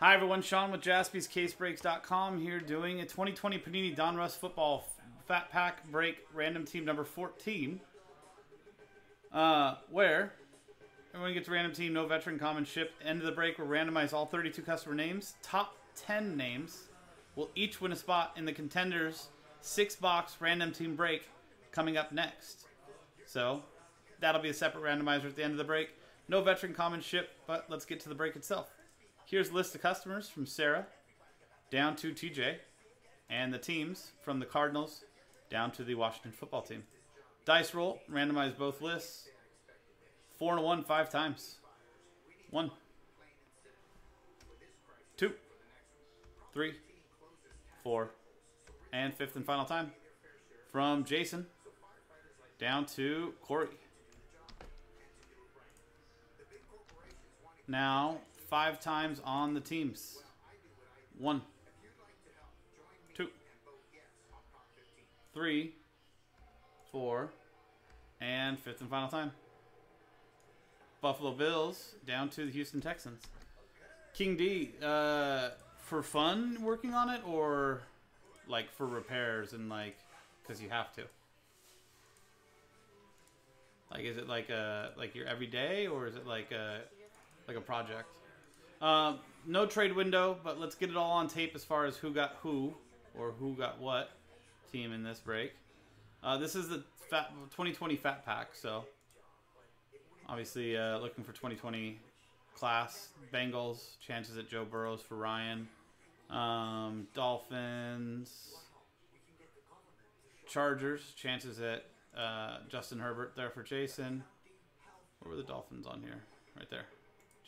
Hi everyone, Sean with jaspyscasebreaks.com here doing a 2020 Panini Donruss Football Fat Pack Break Random Team number 14. Uh, where everyone gets random team, no veteran common ship. End of the break, we'll randomize all 32 customer names. Top 10 names will each win a spot in the contenders six box random team break coming up next. So that'll be a separate randomizer at the end of the break. No veteran common ship, but let's get to the break itself. Here's a list of customers from Sarah down to TJ and the teams from the Cardinals down to the Washington football team. Dice roll, randomize both lists. Four and one, five times. One, two, three, four, and fifth and final time. From Jason down to Corey. Now, five times on the teams. One, two, three, four, and fifth and final time. Buffalo Bills down to the Houston Texans. King D, uh, for fun working on it or like for repairs and like because you have to? Like, is it like a like your everyday or is it like a like a project? Um, no trade window, but let's get it all on tape as far as who got who or who got what team in this break. Uh, this is the fat, 2020 Fat Pack, so obviously uh, looking for 2020 class. Bengals, chances at Joe Burrows for Ryan. Um, Dolphins, Chargers, chances at uh, Justin Herbert there for Jason. Where were the Dolphins on here? Right there.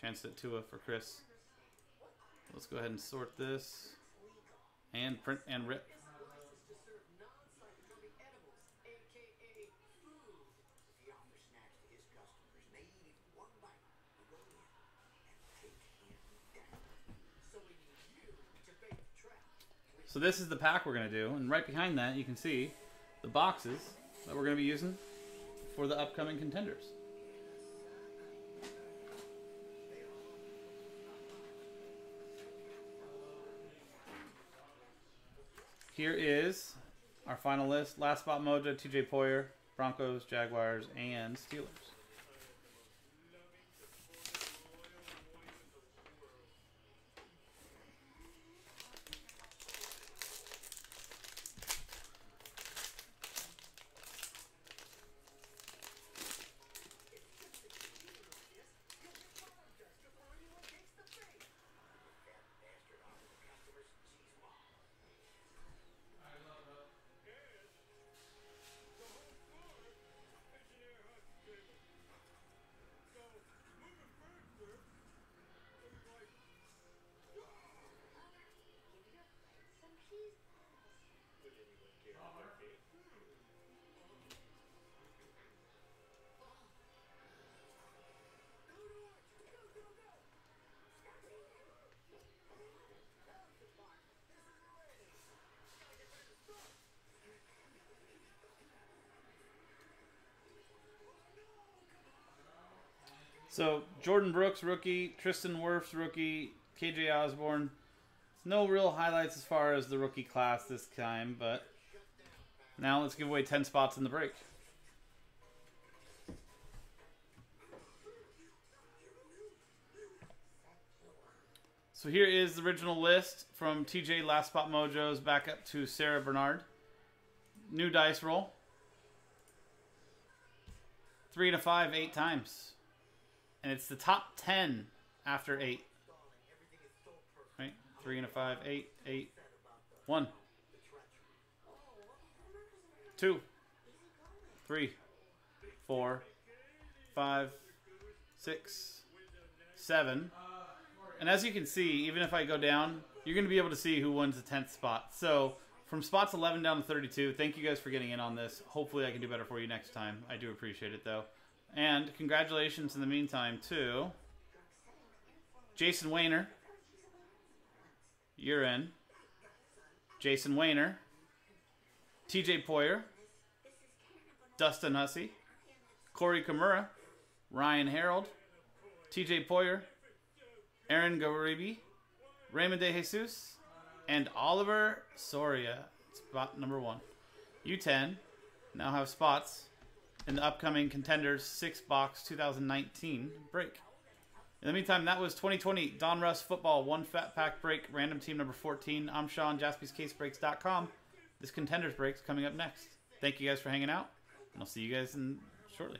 Chance at Tua for Chris. Let's go ahead and sort this and print and rip. So this is the pack we're going to do, and right behind that you can see the boxes that we're going to be using for the upcoming contenders. Here is our final list. Last spot Mojo, TJ Poyer, Broncos, Jaguars, and Steelers. So Jordyn Brooks rookie, Tristan Wirfs rookie, KJ Osborn. No real highlights as far as the rookie class this time, but now let's give away 10 spots in the break. So here is the original list from TJ Last Spot Mojos back up to Sarah Bernard. New dice roll. Three to five, eight times. And it's the top 10 after eight. Three and a five, eight, eight, one, two, three, four, five, six, seven. And as you can see, even if I go down, you're going to be able to see who wins the 10th spot. So from spots 11 down to 32, thank you guys for getting in on this. Hopefully I can do better for you next time. I do appreciate it, though. And congratulations in the meantime to Jason Wayner. You're in. Jason Wayner. TJ Poyer. Dustin Hussey. Corey Kamura. Ryan Harold. TJ Poyer. Aaron Garibi. Raymond De Jesus, and Oliver Soria, spot number one. U10 now have spots in the upcoming Contenders 6 box 2019 break. In the meantime, that was 2020 Donruss Football One Fat Pack Break, random team number 14. I'm Sean, jaspyscasebreaks.com. This Contenders break's coming up next. Thank you guys for hanging out, and I'll see you guys in shortly.